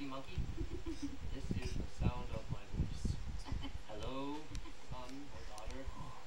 Rusty Monkey. this is the sound of my voice. Hello, son or daughter.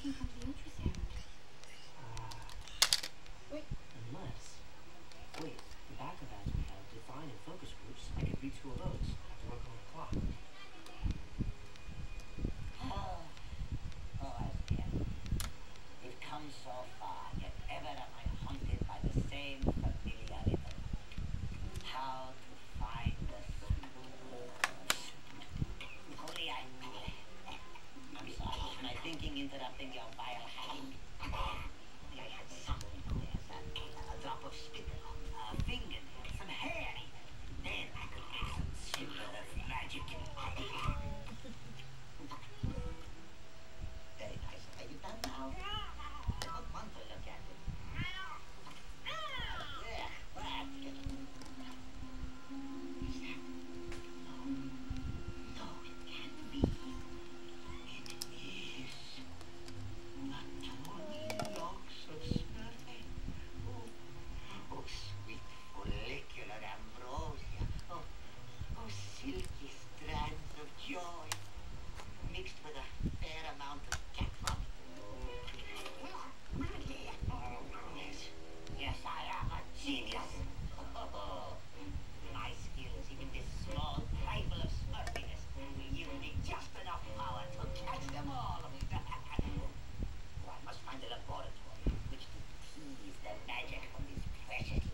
think would be interesting. Uh, wait, unless... Wait, the back of that we have define and focus groups. I could be two of those. I have to work on the clock. Oh, oh, Askia. We've come so far, yet ever am I haunted by the same familiar rhythm. How good.